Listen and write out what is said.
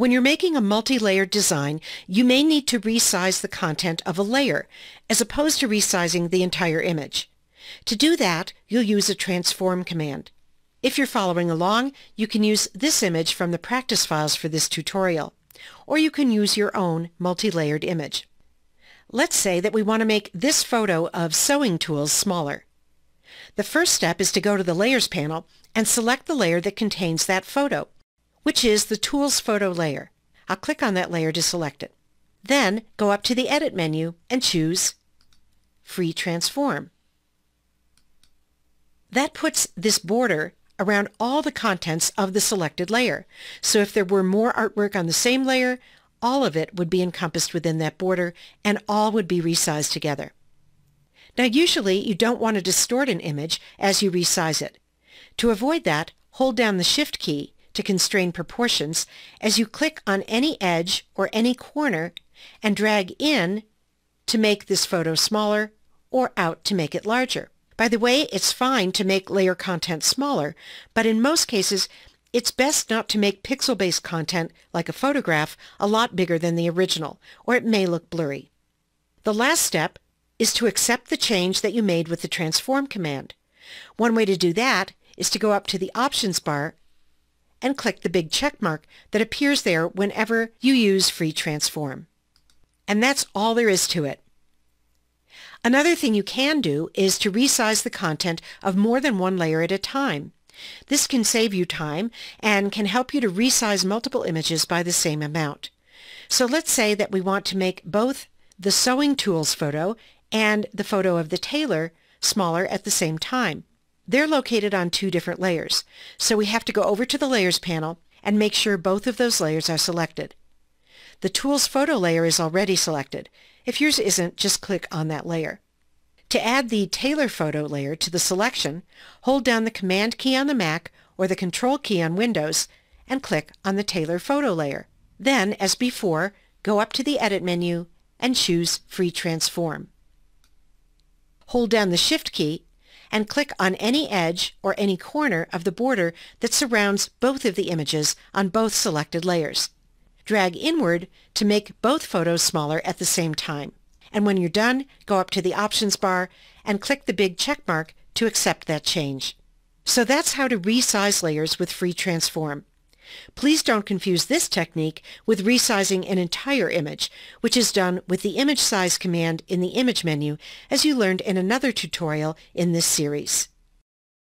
When you're making a multi-layered design, you may need to resize the content of a layer, as opposed to resizing the entire image. To do that, you'll use a transform command. If you're following along, you can use this image from the practice files for this tutorial, or you can use your own multi-layered image. Let's say that we want to make this photo of sewing tools smaller. The first step is to go to the Layers panel and select the layer that contains that photo, which is the Tools Photo layer. I'll click on that layer to select it. Then go up to the Edit menu and choose Free Transform. That puts this border around all the contents of the selected layer. So if there were more artwork on the same layer, all of it would be encompassed within that border and all would be resized together. Now usually you don't want to distort an image as you resize it. To avoid that, hold down the Shift key to constrain proportions as you click on any edge or any corner and drag in to make this photo smaller or out to make it larger. By the way, it's fine to make layer content smaller, but in most cases, it's best not to make pixel-based content, like a photograph, a lot bigger than the original, or it may look blurry. The last step is to accept the change that you made with the transform command. One way to do that is to go up to the options bar and click the big check mark that appears there whenever you use free transform. And that's all there is to it. Another thing you can do is to resize the content of more than one layer at a time. This can save you time and can help you to resize multiple images by the same amount. So let's say that we want to make both the sewing tools photo and the photo of the tailor smaller at the same time. They're located on two different layers, so we have to go over to the Layers panel and make sure both of those layers are selected. The Tools photo layer is already selected. If yours isn't, just click on that layer. To add the Tailor photo layer to the selection, hold down the Command key on the Mac or the Control key on Windows and click on the Tailor photo layer. Then, as before, go up to the Edit menu and choose Free Transform hold down the Shift key and click on any edge or any corner of the border that surrounds both of the images on both selected layers. Drag inward to make both photos smaller at the same time. And when you're done, go up to the Options bar and click the big check mark to accept that change. So that's how to resize layers with Free Transform. Please don't confuse this technique with resizing an entire image, which is done with the image size command in the image menu, as you learned in another tutorial in this series.